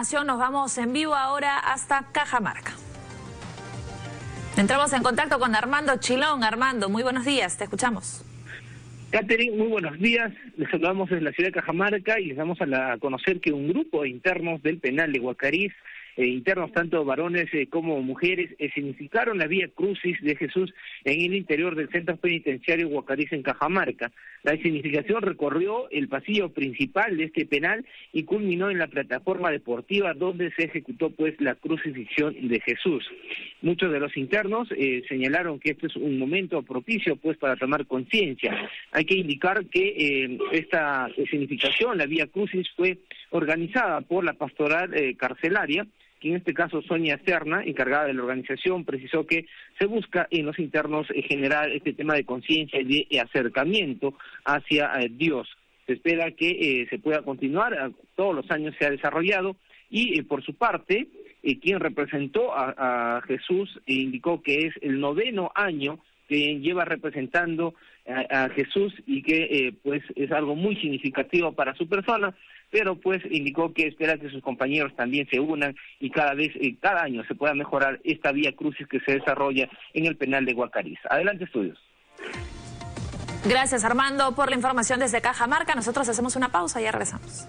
Nos vamos en vivo ahora hasta Cajamarca. Entramos en contacto con Armando Chilón. Armando, muy buenos días, te escuchamos. Catherine, muy buenos días. Les saludamos desde la ciudad de Cajamarca y les damos a, a conocer que un grupo de internos del penal de Guacariz eh, internos, tanto varones eh, como mujeres, eh, significaron la vía crucis de Jesús en el interior del centro penitenciario Guacariz en Cajamarca. La significación recorrió el pasillo principal de este penal y culminó en la plataforma deportiva donde se ejecutó pues la crucifixión de Jesús. Muchos de los internos señalaron que este es un momento propicio pues para tomar conciencia. Hay que indicar que esta significación, la vía crucis, fue organizada por la pastoral carcelaria que en este caso Sonia Serna, encargada de la organización, precisó que se busca en los internos generar este tema de conciencia y de acercamiento hacia eh, Dios. Se espera que eh, se pueda continuar, todos los años se ha desarrollado y eh, por su parte, quien representó a, a Jesús indicó que es el noveno año que lleva representando a, Jesús y que eh, pues es algo muy significativo para su persona, pero pues indicó que espera que sus compañeros también se unan y cada vez, eh, cada año se pueda mejorar esta vía crucis que se desarrolla en el penal de Guacariz. Adelante, estudios. Gracias, Armando, por la información desde Cajamarca. Nosotros hacemos una pausa y regresamos.